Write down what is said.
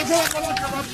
Brasil vai acabar, acabar,